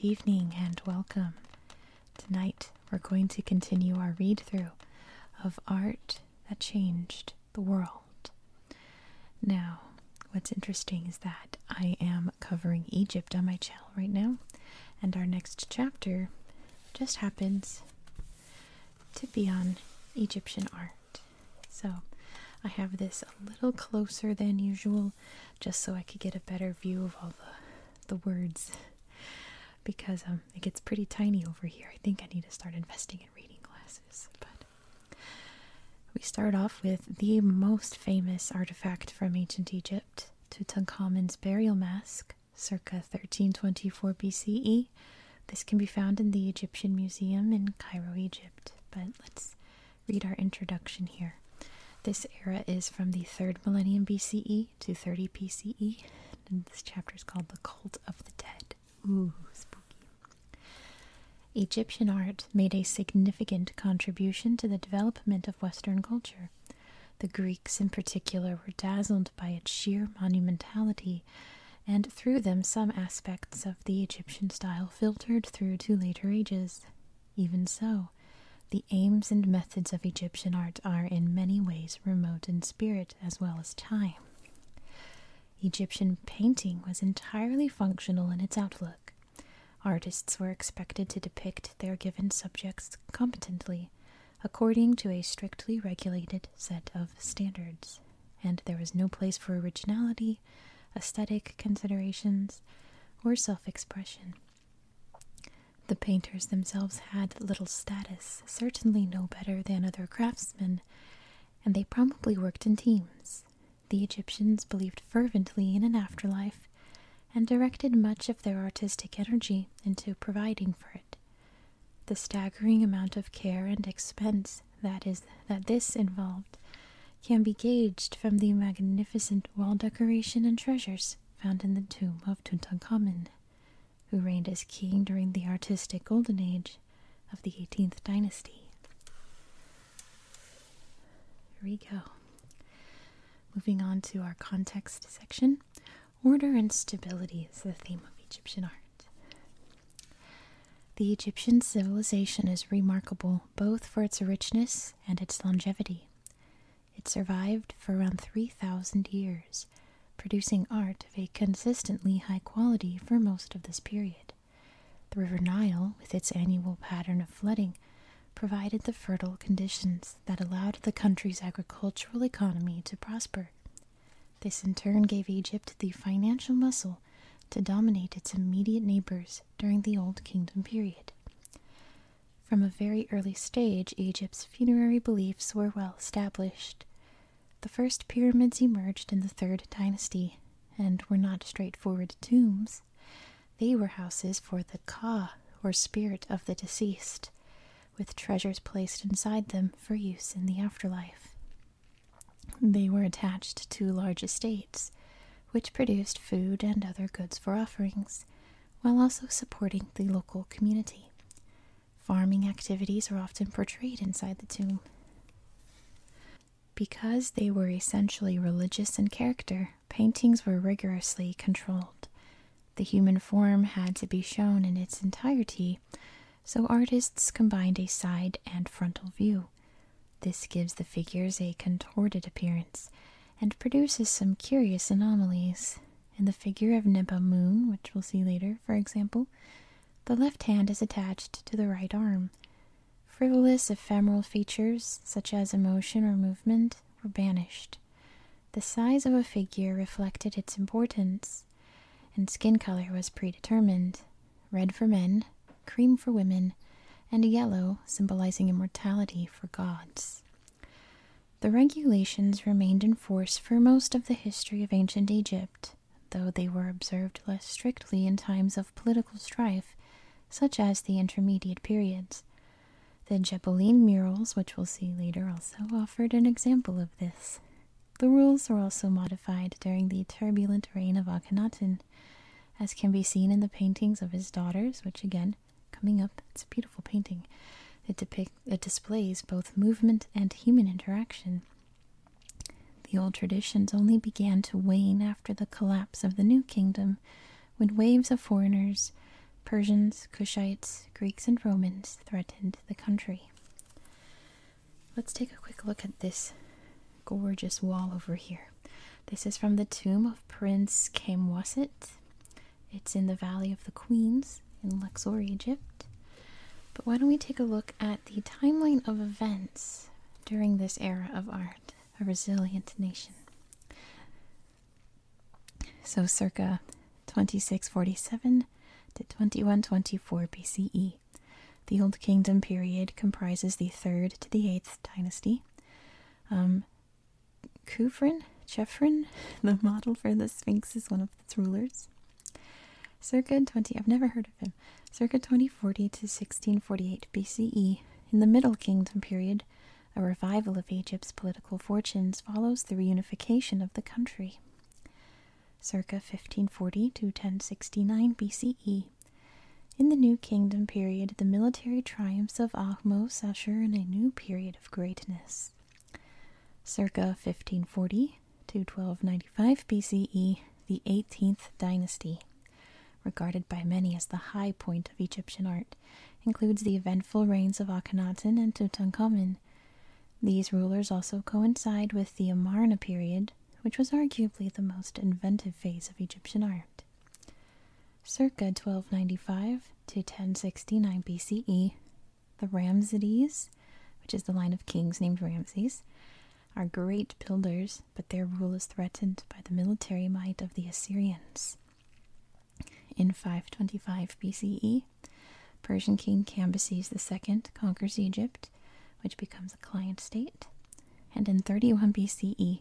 Good evening and welcome. Tonight we're going to continue our read through of Art That Changed the World. Now, what's interesting is that I am covering Egypt on my channel right now, and our next chapter just happens to be on Egyptian art. So I have this a little closer than usual just so I could get a better view of all the, the words because um, it gets pretty tiny over here. I think I need to start investing in reading glasses. But we start off with the most famous artifact from ancient Egypt, Tutankhamun's burial mask, circa 1324 BCE. This can be found in the Egyptian Museum in Cairo, Egypt. But let's read our introduction here. This era is from the 3rd millennium BCE to 30 BCE, and this chapter is called The Cult of the Dead. Ooh. Egyptian art made a significant contribution to the development of Western culture. The Greeks, in particular, were dazzled by its sheer monumentality, and through them, some aspects of the Egyptian style filtered through to later ages. Even so, the aims and methods of Egyptian art are in many ways remote in spirit as well as time. Egyptian painting was entirely functional in its outlook. Artists were expected to depict their given subjects competently, according to a strictly regulated set of standards, and there was no place for originality, aesthetic considerations, or self expression. The painters themselves had little status, certainly no better than other craftsmen, and they probably worked in teams. The Egyptians believed fervently in an afterlife and directed much of their artistic energy into providing for it. The staggering amount of care and expense that is that this involved can be gauged from the magnificent wall decoration and treasures found in the tomb of Tutankhamun who reigned as king during the artistic golden age of the 18th dynasty. Here we go. Moving on to our context section. Order and stability is the theme of Egyptian art. The Egyptian civilization is remarkable both for its richness and its longevity. It survived for around 3,000 years producing art of a consistently high quality for most of this period. The River Nile, with its annual pattern of flooding, provided the fertile conditions that allowed the country's agricultural economy to prosper. This in turn gave Egypt the financial muscle to dominate its immediate neighbors during the Old Kingdom period. From a very early stage, Egypt's funerary beliefs were well established. The first pyramids emerged in the Third Dynasty and were not straightforward tombs. They were houses for the Ka, or spirit of the deceased, with treasures placed inside them for use in the afterlife. They were attached to large estates, which produced food and other goods for offerings, while also supporting the local community. Farming activities are often portrayed inside the tomb. Because they were essentially religious in character, paintings were rigorously controlled. The human form had to be shown in its entirety, so artists combined a side and frontal view. This gives the figures a contorted appearance and produces some curious anomalies. In the figure of Nebamun, which we'll see later, for example, the left hand is attached to the right arm, Frivolous, ephemeral features, such as emotion or movement, were banished. The size of a figure reflected its importance, and skin color was predetermined red for men, cream for women, and yellow, symbolizing immortality, for gods. The regulations remained in force for most of the history of ancient Egypt, though they were observed less strictly in times of political strife, such as the intermediate periods. The Jebelin murals, which we'll see later, also offered an example of this. The rules were also modified during the turbulent reign of Akhenaten, as can be seen in the paintings of his daughters, which again, coming up, it's a beautiful painting. It, depict, it displays both movement and human interaction. The old traditions only began to wane after the collapse of the New Kingdom, when waves of foreigners Persians, Cushites, Greeks, and Romans threatened the country. Let's take a quick look at this gorgeous wall over here. This is from the tomb of Prince Khaemwaset. It's in the Valley of the Queens in Luxor, Egypt. But why don't we take a look at the timeline of events during this era of art, a resilient nation? So, circa 2647 to 2124 BCE. The Old Kingdom period comprises the 3rd to the 8th dynasty. Um, Khufren, Chephren, the model for the Sphinx, is one of its rulers. Circa 20, I've never heard of him. Circa 2040 to 1648 BCE, in the Middle Kingdom period, a revival of Egypt's political fortunes follows the reunification of the country. Circa 1540 to 1069 BCE, in the New Kingdom period, the military triumphs of Ahmose usher in a new period of greatness. Circa 1540 to 1295 BCE, the 18th dynasty, regarded by many as the high point of Egyptian art, includes the eventful reigns of Akhenaten and Tutankhamun. These rulers also coincide with the Amarna period, which was arguably the most inventive phase of Egyptian art. Circa 1295 to 1069 BCE, the Ramessides, which is the line of kings named Ramses, are great builders, but their rule is threatened by the military might of the Assyrians. In 525 BCE, Persian king Cambyses II conquers Egypt, which becomes a client state. And in 31 BCE,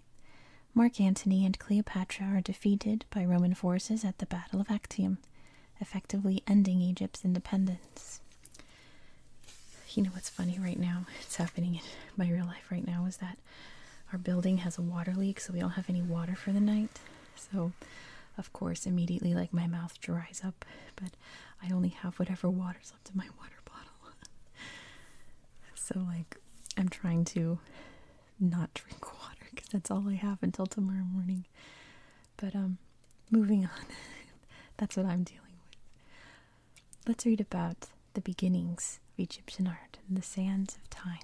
Mark Antony and Cleopatra are defeated by Roman forces at the Battle of Actium, effectively ending Egypt's independence. You know what's funny right now? It's happening in my real life right now is that our building has a water leak, so we don't have any water for the night. So, of course, immediately, like, my mouth dries up, but I only have whatever water's left in my water bottle. so, like, I'm trying to not drink water because that's all I have until tomorrow morning. But, um, moving on. that's what I'm dealing with. Let's read about the beginnings of Egyptian art in the sands of time.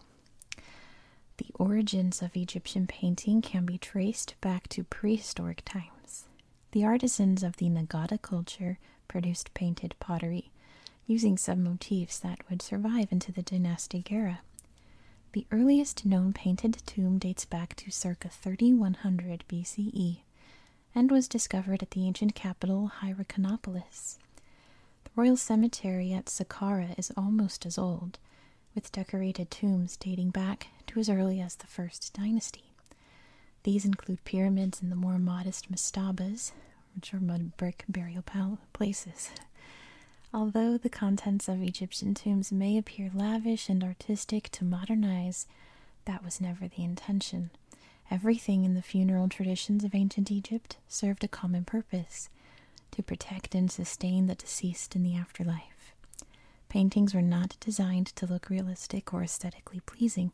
The origins of Egyptian painting can be traced back to prehistoric times. The artisans of the Naqada culture produced painted pottery, using some motifs that would survive into the dynastic era. The earliest known painted tomb dates back to circa 3100 BCE and was discovered at the ancient capital Hierakonpolis. The royal cemetery at Saqqara is almost as old, with decorated tombs dating back to as early as the First Dynasty. These include pyramids and the more modest mastabas, which are mud brick burial places. Although the contents of Egyptian tombs may appear lavish and artistic to modern eyes, that was never the intention. Everything in the funeral traditions of ancient Egypt served a common purpose to protect and sustain the deceased in the afterlife. Paintings were not designed to look realistic or aesthetically pleasing.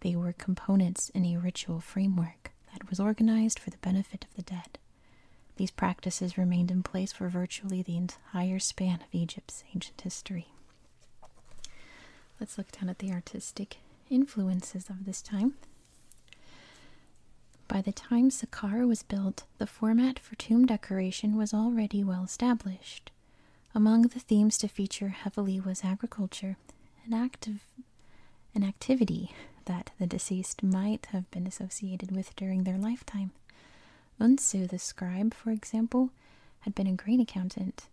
They were components in a ritual framework that was organized for the benefit of the dead. These practices remained in place for virtually the entire span of Egypt's ancient history. Let's look down at the artistic influences of this time. By the time Saqqara was built, the format for tomb decoration was already well established. Among the themes to feature heavily was agriculture, an active an activity that the deceased might have been associated with during their lifetime. Unsu, the scribe, for example, had been a grain accountant.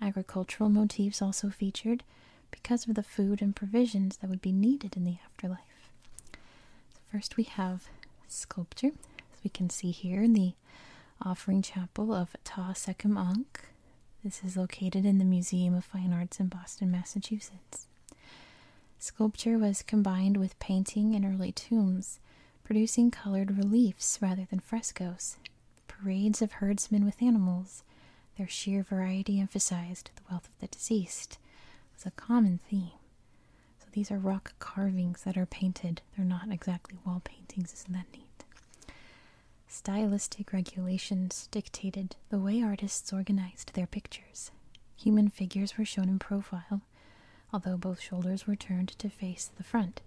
Agricultural motifs also featured because of the food and provisions that would be needed in the afterlife. So first, we have sculpture, as we can see here in the offering chapel of Ta Sekum Ankh. This is located in the Museum of Fine Arts in Boston, Massachusetts. Sculpture was combined with painting in early tombs, producing colored reliefs rather than frescoes. Parades of herdsmen with animals, their sheer variety emphasized the wealth of the deceased, was a common theme. So these are rock carvings that are painted. They're not exactly wall paintings, isn't that neat? Stylistic regulations dictated the way artists organized their pictures. Human figures were shown in profile, although both shoulders were turned to face the front.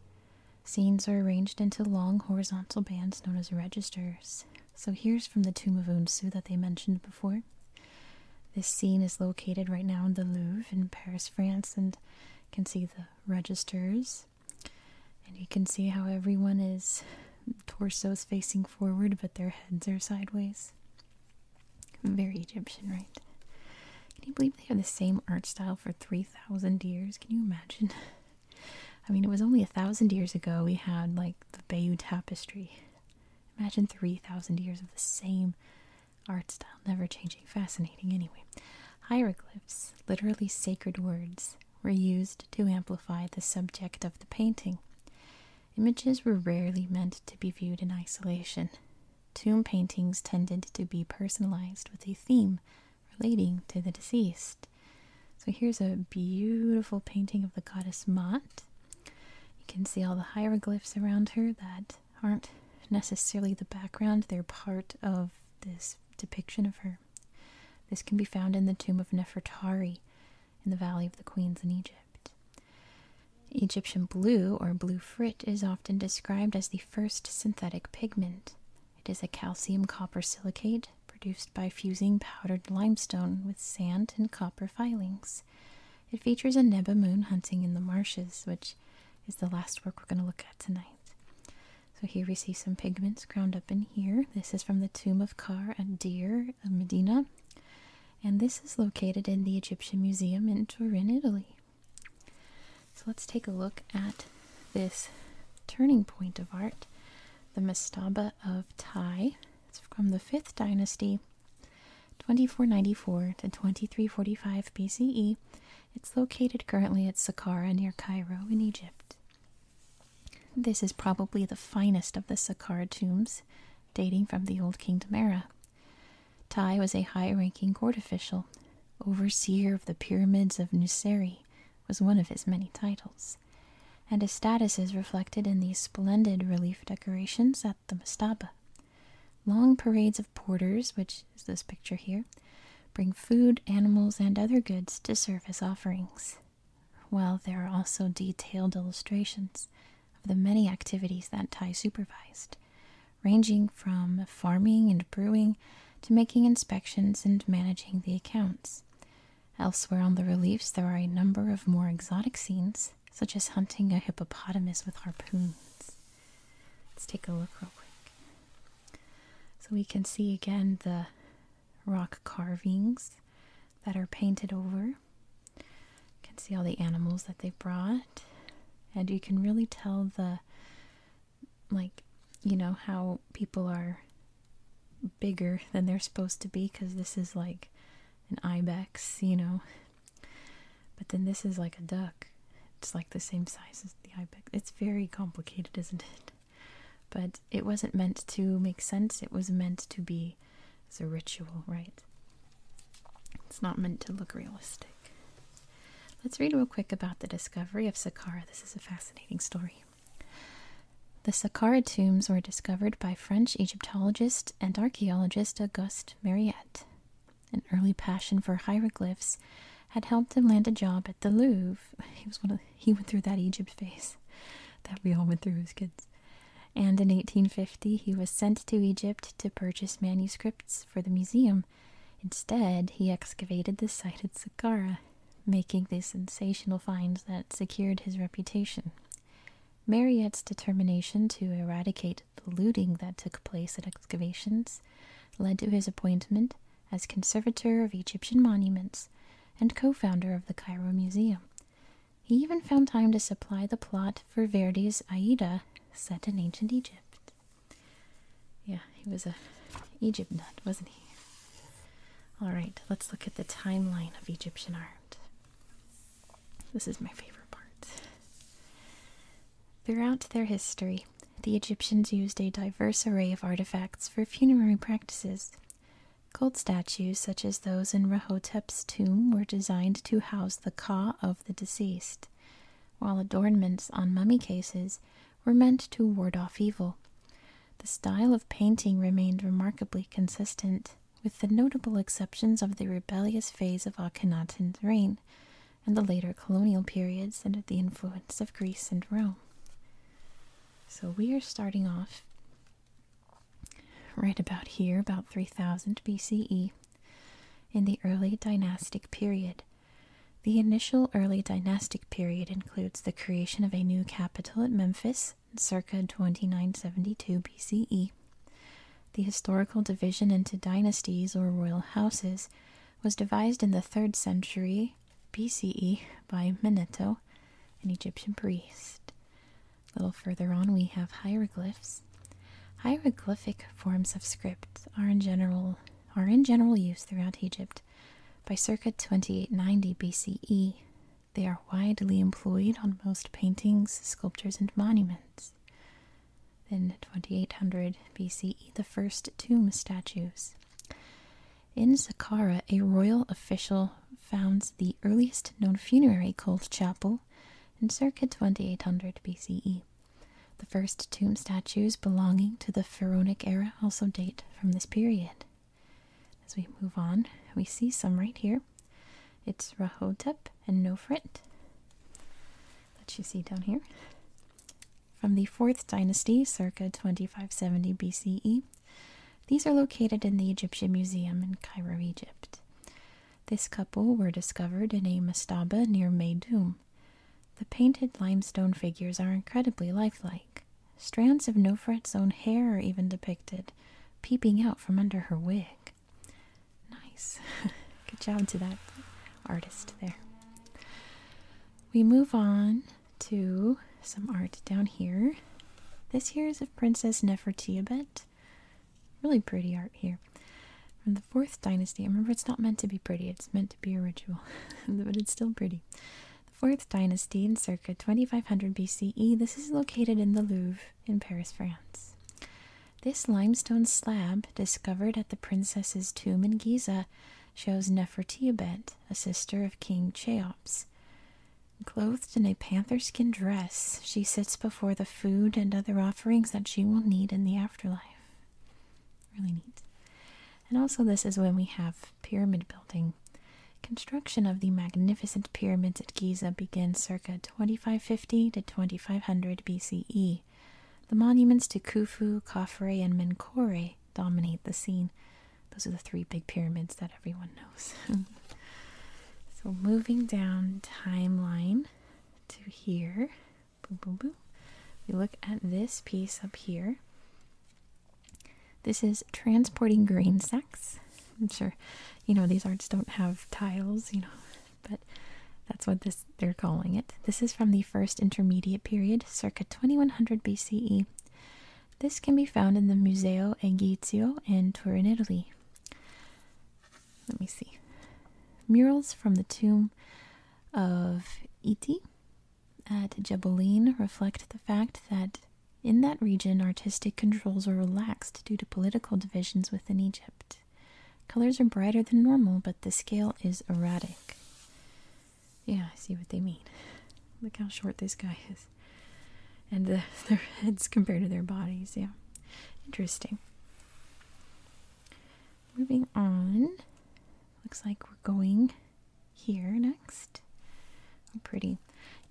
Scenes are arranged into long horizontal bands known as registers. So here's from the Tomb of Unsu that they mentioned before. This scene is located right now in the Louvre in Paris, France, and you can see the registers. And you can see how everyone is torsos facing forward, but their heads are sideways. Very Egyptian, right? Can you believe they have the same art style for 3,000 years? Can you imagine? I mean, it was only a thousand years ago we had like the Bayeux Tapestry. Imagine 3,000 years of the same art style, never changing. Fascinating, anyway. Hieroglyphs, literally sacred words, were used to amplify the subject of the painting. Images were rarely meant to be viewed in isolation. Tomb paintings tended to be personalized with a theme relating to the deceased. So here's a beautiful painting of the goddess Maat. You can see all the hieroglyphs around her that aren't necessarily the background, they're part of this depiction of her. This can be found in the tomb of Nefertari in the Valley of the Queens in Egypt. Egyptian blue or blue frit is often described as the first synthetic pigment. It is a calcium copper silicate produced by fusing powdered limestone with sand and copper filings. It features a Nebamun hunting in the marshes, which is the last work we're going to look at tonight. So here we see some pigments ground up in here. This is from the tomb of Kha at Deir, of Medina. And this is located in the Egyptian Museum in Turin, Italy. So let's take a look at this turning point of art, the Mastaba of Tai. It's from the 5th dynasty, 2494 to 2345 BCE. It's located currently at Saqqara near Cairo in Egypt. This is probably the finest of the Saqqara tombs, dating from the Old Kingdom era. Tai was a high ranking court official. Overseer of the pyramids of Nuseri was one of his many titles, and his status is reflected in these splendid relief decorations at the mastaba. Long parades of porters, which is this picture here, bring food, animals, and other goods to serve as offerings, while there are also detailed illustrations of the many activities that Tai supervised, ranging from farming and brewing to making inspections and managing the accounts. Elsewhere on the reliefs, there are a number of more exotic scenes, such as hunting a hippopotamus with harpoons. Let's take a look real quick. We can see again the rock carvings that are painted over. You can see all the animals that they brought, and you can really tell the, like, you know, how people are bigger than they're supposed to be because this is like an ibex, you know. But then this is like a duck. It's like the same size as the ibex. It's very complicated, isn't it? But it wasn't meant to make sense. It was meant to be as a ritual, right? It's not meant to look realistic. Let's read real quick about the discovery of Saqqara. This is a fascinating story. The Saqqara tombs were discovered by French Egyptologist and archaeologist Auguste Mariette. An early passion for hieroglyphs had helped him land a job at the Louvre. He was one of he went through that Egypt phase that we all went through as kids. And in 1850, he was sent to Egypt to purchase manuscripts for the museum. Instead, he excavated the site at Saqqara, making the sensational finds that secured his reputation. Mariette's determination to eradicate the looting that took place at excavations led to his appointment as conservator of Egyptian monuments and co founder of the Cairo Museum. He even found time to supply the plot for Verdi's Aida, set in ancient Egypt. Yeah, he was a Egypt nut, wasn't he? All right, let's look at the timeline of Egyptian art. This is my favorite part. Throughout their history, the Egyptians used a diverse array of artifacts for funerary practices. Gold statues, such as those in Rahotep's tomb, were designed to house the ka of the deceased, while adornments on mummy cases were meant to ward off evil. The style of painting remained remarkably consistent, with the notable exceptions of the rebellious phase of Akhenaten's reign and the later colonial periods under the influence of Greece and Rome. So we are starting off right about here, about 3000 BCE, in the early dynastic period. The initial early dynastic period includes the creation of a new capital at Memphis circa 2972 BCE. The historical division into dynasties or royal houses was devised in the 3rd century BCE by Manetho, an Egyptian priest. A little further on, we have hieroglyphs. Hieroglyphic forms of script are in general are in general use throughout Egypt. By circa 2890 BCE, they are widely employed on most paintings, sculptures, and monuments. In 2800 BCE, the first tomb statues. In Saqqara, a royal official founds the earliest known funerary cult chapel in circa 2800 BCE. The first tomb statues belonging to the Pharaonic era also date from this period. As we move on, we see some right here. It's Rahotep and Nofret that you see down here. From the 4th dynasty, circa 2570 BCE, these are located in the Egyptian Museum in Cairo, Egypt. This couple were discovered in a mastaba near Meidum. The painted limestone figures are incredibly lifelike. Strands of Nofret's own hair are even depicted, peeping out from under her wig. Nice. Good job to that artist there. We move on to some art down here. This here is of Princess Nefertibet. Really pretty art here. From the fourth dynasty. Remember, it's not meant to be pretty, it's meant to be a ritual, but it's still pretty. The fourth dynasty in circa 2500 BCE. This is located in the Louvre in Paris, France. This limestone slab, discovered at the princess's tomb in Giza, shows Nefertibet, a sister of King Cheops. Clothed in a panther skin dress, she sits before the food and other offerings that she will need in the afterlife. Really neat. And also, this is when we have pyramid building. Construction of the magnificent pyramids at Giza begins circa 2550 to 2500 BCE. The monuments to Khufu, Khafre, and Menkaure dominate the scene. Those are the three big pyramids that everyone knows. so moving down timeline to here, boom, boom, boom. We look at this piece up here. This is transporting grain sacks. I'm sure, you know, these arts don't have tiles, you know, but that's what this they're calling it. This is from the first intermediate period, circa 2100 BCE. This can be found in the Museo Egizio in Turin, Italy. Let me see. Murals from the tomb of Iti at Jebelin reflect the fact that in that region artistic controls are relaxed due to political divisions within Egypt. Colors are brighter than normal, but the scale is erratic. Yeah, I see what they mean. Look how short this guy is. And uh, their heads compared to their bodies, yeah. Interesting. Moving on. Looks like we're going here next. Oh, pretty.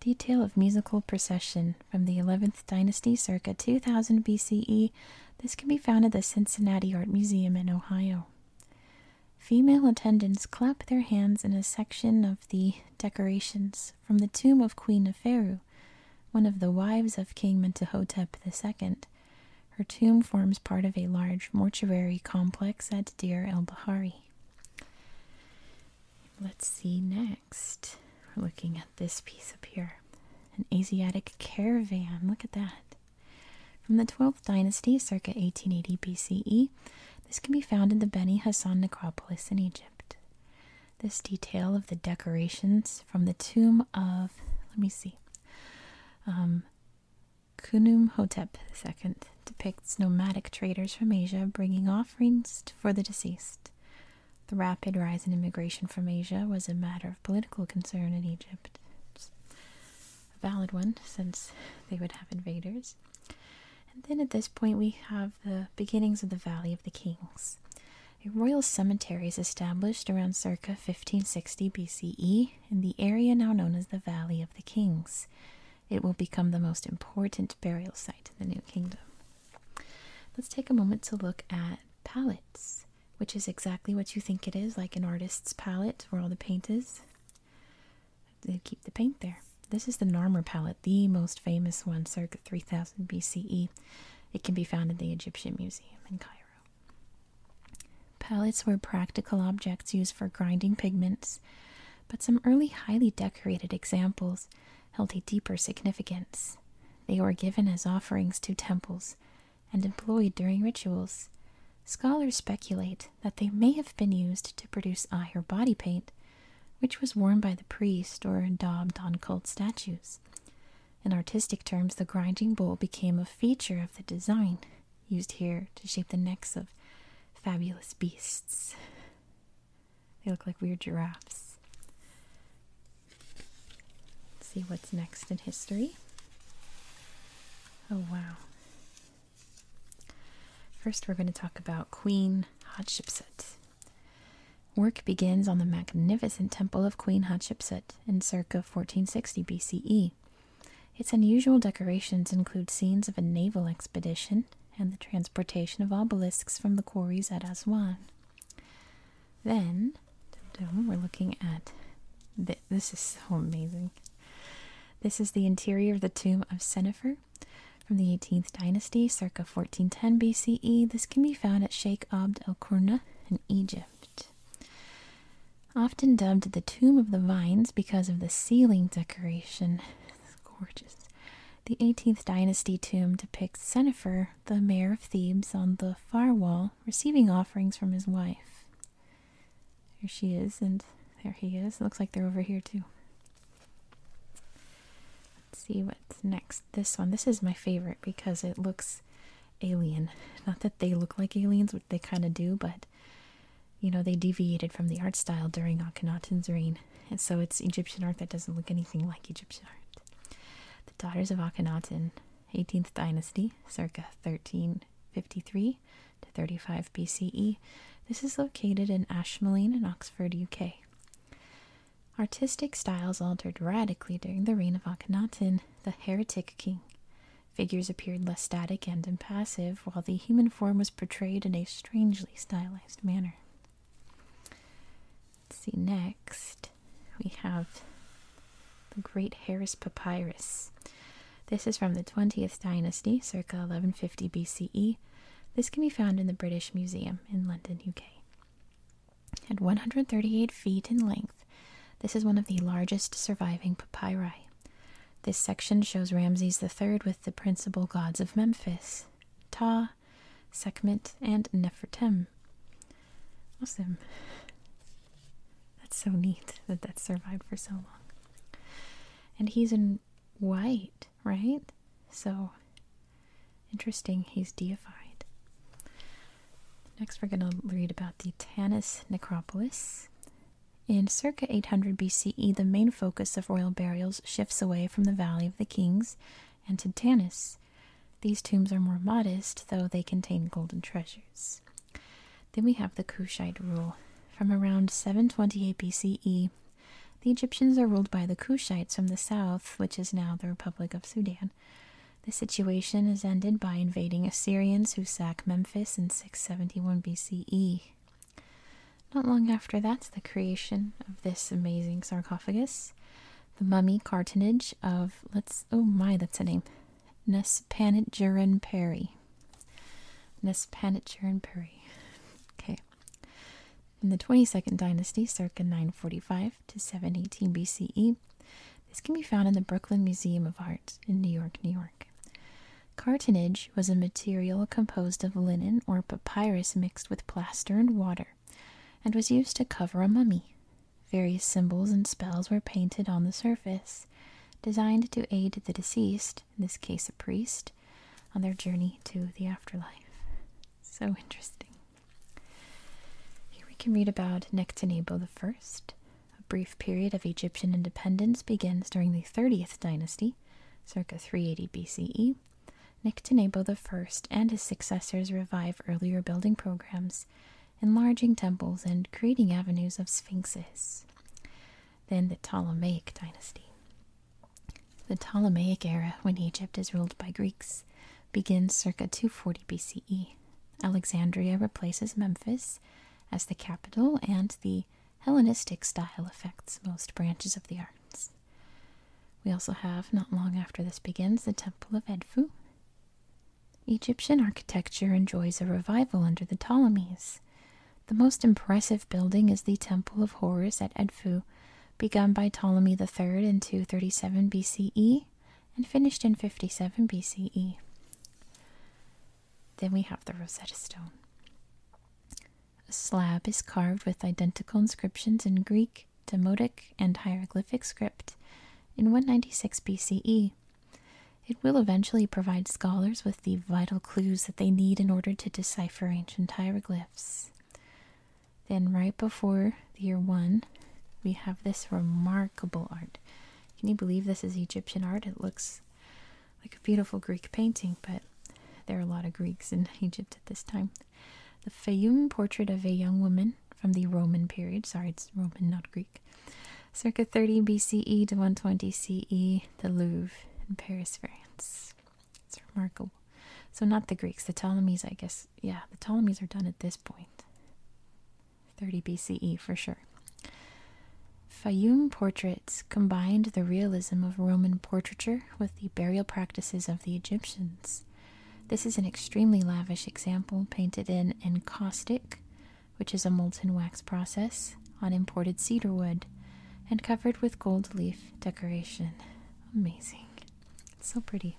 Detail of musical procession from the 11th dynasty circa 2000 BCE. This can be found at the Cincinnati Art Museum in Ohio. Female attendants clap their hands in a section of the decorations from the tomb of Queen Neferu, one of the wives of King Mentuhotep II. Her tomb forms part of a large mortuary complex at Deir el Bahari. Let's see next. We're looking at this piece up here an Asiatic caravan. Look at that. From the 12th dynasty, circa 1880 BCE, this can be found in the Beni Hassan necropolis in Egypt. This detail of the decorations from the tomb of, let me see, um, Khnumhotep II depicts nomadic traders from Asia bringing offerings for the deceased. The rapid rise in immigration from Asia was a matter of political concern in Egypt. It's a valid one, since they would have invaders. And then at this point, we have the beginnings of the Valley of the Kings. A royal cemetery is established around circa 1560 BCE in the area now known as the Valley of the Kings. It will become the most important burial site in the New Kingdom. Let's take a moment to look at palettes, which is exactly what you think it is, like an artist's palette where all the paint is. They keep the paint there. This is the Narmer palette, the most famous one, circa 3000 BCE. It can be found in the Egyptian Museum in Cairo. Palettes were practical objects used for grinding pigments, but some early highly decorated examples held a deeper significance. They were given as offerings to temples and employed during rituals. Scholars speculate that they may have been used to produce eye or body paint, which was worn by the priest or daubed on cult statues. In artistic terms, the grinding bowl became a feature of the design, used here to shape the necks of fabulous beasts. They look like weird giraffes. Let's see what's next in history. Oh, wow. First, we're going to talk about Queen Hatshepsut. Work begins on the magnificent temple of Queen Hatshepsut in circa 1460 BCE. Its unusual decorations include scenes of a naval expedition and the transportation of obelisks from the quarries at Aswan. Then, we're looking at this is so amazing. This is the interior of the tomb of Sennefer from the 18th dynasty, circa 1410 BCE. This can be found at Sheikh Abd el Kurna in Egypt. Often dubbed the Tomb of the Vines because of the ceiling decoration. It's gorgeous. The 18th dynasty tomb depicts Sennefer, the mayor of Thebes, on the far wall, receiving offerings from his wife. Here she is, and there he is. It looks like they're over here too. Let's see what's next. This one. This is my favorite because it looks alien. Not that they look like aliens, which they kind of do, but you know, they deviated from the art style during Akhenaten's reign. And so it's Egyptian art that doesn't look anything like Egyptian art. The Daughters of Akhenaten, 18th dynasty, circa 1353 to 35 BCE. This is located in Ashmolean in Oxford, UK. Artistic styles altered radically during the reign of Akhenaten, the heretic king. Figures appeared less static and impassive, while the human form was portrayed in a strangely stylized manner. See, next we have the Great Harris Papyrus. This is from the 20th dynasty, circa 1150 BCE. This can be found in the British Museum in London, UK. At 138 feet in length, this is one of the largest surviving papyri. This section shows Ramses III with the principal gods of Memphis Ptah, Sekhmet, and Nefertem. Awesome. That's so neat that that survived for so long. And he's in white, right? So interesting, he's deified. Next, we're going to read about the Tanis necropolis. In circa 800 BCE, the main focus of royal burials shifts away from the Valley of the Kings and to Tanis. These tombs are more modest, though they contain golden treasures. Then we have the Kushite rule. From around 728 BCE, the Egyptians are ruled by the Kushites from the south, which is now the Republic of Sudan. The situation is ended by invading Assyrians who sack Memphis in 671 BCE. Not long after that, the creation of this amazing sarcophagus, the mummy cartonnage of, let's, oh my, that's a name, Nespanetjeran Peri. Peri. In the 22nd dynasty, circa 945 to 718 BCE, this can be found in the Brooklyn Museum of Art in New York, New York. Cartonnage was a material composed of linen or papyrus mixed with plaster and water and was used to cover a mummy. Various symbols and spells were painted on the surface, designed to aid the deceased, in this case a priest, on their journey to the afterlife. So interesting. Can read about Nectanebo I. A brief period of Egyptian independence begins during the 30th dynasty, circa 380 BCE. Nectanebo I and his successors revive earlier building programs enlarging temples and creating avenues of sphinxes. Then the Ptolemaic dynasty. The Ptolemaic era, when Egypt is ruled by Greeks, begins circa 240 BCE. Alexandria replaces Memphis as the capital, and the Hellenistic style affects most branches of the arts. We also have, not long after this begins, the Temple of Edfu. Egyptian architecture enjoys a revival under the Ptolemies. The most impressive building is the Temple of Horus at Edfu, begun by Ptolemy III in 237 BCE and finished in 57 BCE. Then we have the Rosetta Stone. Slab is carved with identical inscriptions in Greek, Demotic, and hieroglyphic script in 196 BCE. It will eventually provide scholars with the vital clues that they need in order to decipher ancient hieroglyphs. Then, right before the year 1, we have this remarkable art. Can you believe this is Egyptian art? It looks like a beautiful Greek painting, but there are a lot of Greeks in Egypt at this time. The Fayum portrait of a young woman from the Roman period. Sorry, it's Roman, not Greek. Circa 30 BCE to 120 CE, the Louvre in Paris, France. It's remarkable. So, not the Greeks, the Ptolemies, I guess. Yeah, the Ptolemies are done at this point. 30 BCE for sure. Fayum portraits combined the realism of Roman portraiture with the burial practices of the Egyptians. This is an extremely lavish example painted in encaustic, which is a molten wax process, on imported cedar wood, and covered with gold leaf decoration. Amazing. It's so pretty.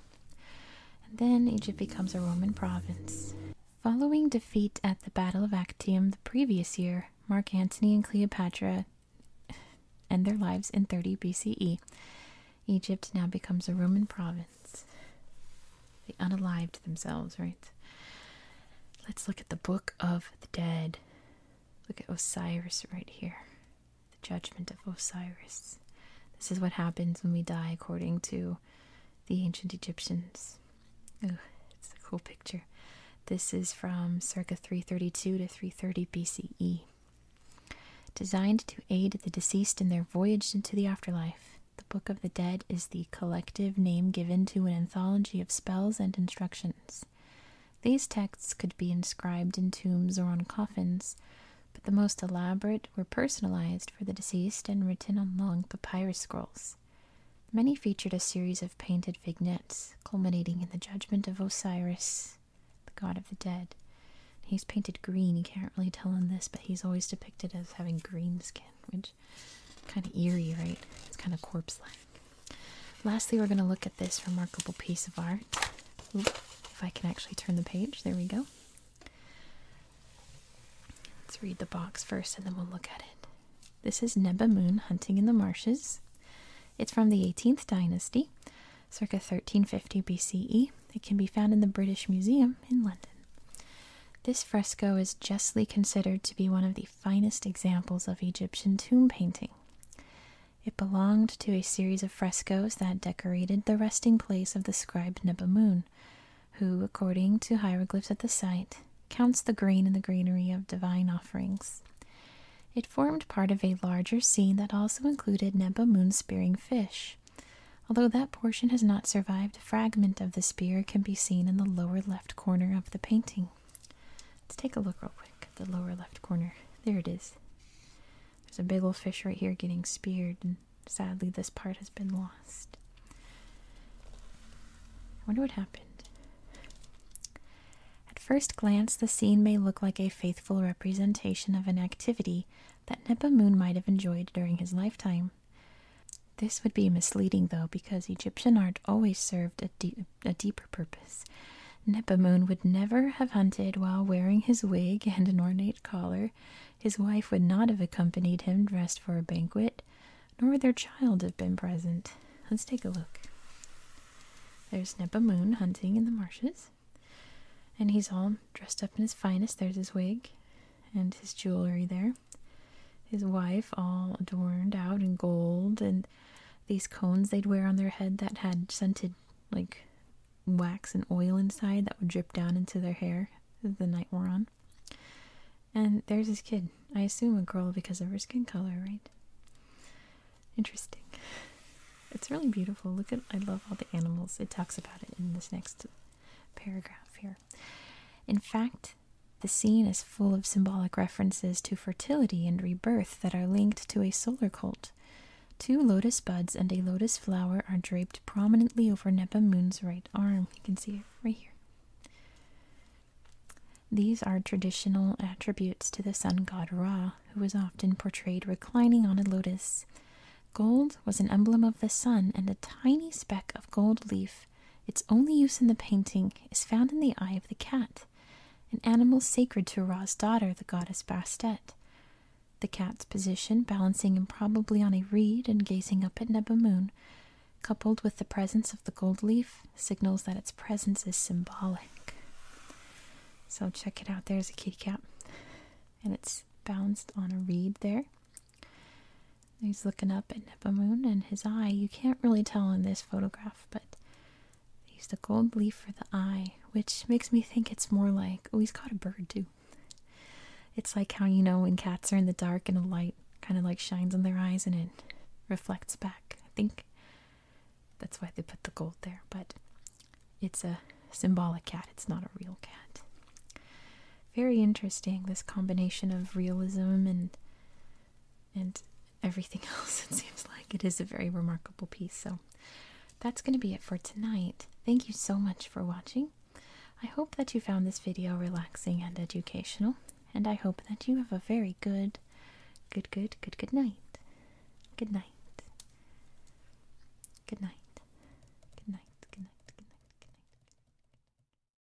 And then Egypt becomes a Roman province. Following defeat at the Battle of Actium the previous year, Mark Antony and Cleopatra end their lives in 30 BCE. Egypt now becomes a Roman province. They unalived themselves, right? Let's look at the Book of the Dead. Look at Osiris right here. The Judgment of Osiris. This is what happens when we die, according to the ancient Egyptians. It's a cool picture. This is from circa 332 to 330 BCE. Designed to aid the deceased in their voyage into the afterlife, the Book of the Dead is the collective name given to an anthology of spells and instructions. These texts could be inscribed in tombs or on coffins, but the most elaborate were personalized for the deceased and written on long papyrus scrolls. Many featured a series of painted vignettes, culminating in the judgment of Osiris, the god of the dead. He's painted green. You can't really tell in this, but he's always depicted as having green skin, which kind of eerie, right? Kind of corpse-like. Lastly, we're going to look at this remarkable piece of art. If I can actually turn the page, there we go. Let's read the box first, and then we'll look at it. This is Nebamun hunting in the marshes. It's from the 18th dynasty, circa 1350 BCE. It can be found in the British Museum in London. This fresco is justly considered to be one of the finest examples of Egyptian tomb painting. It belonged to a series of frescoes that decorated the resting place of the scribe Nebamun, who, according to hieroglyphs at the site, counts the grain in the granary of divine offerings. It formed part of a larger scene that also included Nebamun spearing fish. Although that portion has not survived, a fragment of the spear can be seen in the lower left corner of the painting. Let's take a look real quick at the lower left corner. There it is. There's a big old fish right here getting speared, and sadly, this part has been lost. I wonder what happened. At first glance, the scene may look like a faithful representation of an activity that Nebamun might have enjoyed during his lifetime. This would be misleading, though, because Egyptian art always served a, de a deeper purpose. Nebamun would never have hunted while wearing his wig and an ornate collar. His wife would not have accompanied him dressed for a banquet, nor would their child have been present. Let's take a look. There's Nebamun hunting in the marshes, and he's all dressed up in his finest. There's his wig and his jewelry there. His wife, all adorned out in gold, and these cones they'd wear on their head that had scented like wax and oil inside that would drip down into their hair the night wore on. And there's this kid. I assume a girl because of her skin color, right? Interesting. It's really beautiful. Look at I love all the animals. It talks about it in this next paragraph here. In fact, the scene is full of symbolic references to fertility and rebirth that are linked to a solar cult. Two lotus buds and a lotus flower are draped prominently over Nebamun's right arm. You can see it right here. These are traditional attributes to the sun god Ra, who is often portrayed reclining on a lotus. Gold was an emblem of the sun, and a tiny speck of gold leaf, its only use in the painting, is found in the eye of the cat, an animal sacred to Ra's daughter, the goddess Bastet. The cat's position, balancing improbably on a reed and gazing up at Nebamun, coupled with the presence of the gold leaf, signals that its presence is symbolic. So check it out. There's a kitty cat, and it's balanced on a reed there. He's looking up at Nebamun, and his eye, you can't really tell in this photograph, but he's the gold leaf for the eye, which makes me think it's more like, oh, he's caught a bird too. It's like how, you know, when cats are in the dark and a light kind of like shines on their eyes and it reflects back. I think that's why they put the gold there, but it's a symbolic cat, it's not a real cat. Very interesting, this combination of realism and and everything else, it seems like. It is a very remarkable piece. So that's going to be it for tonight. Thank you so much for watching. I hope that you found this video relaxing and educational, and I hope that you have a very good, good, good, good, good night. Good night. Good night.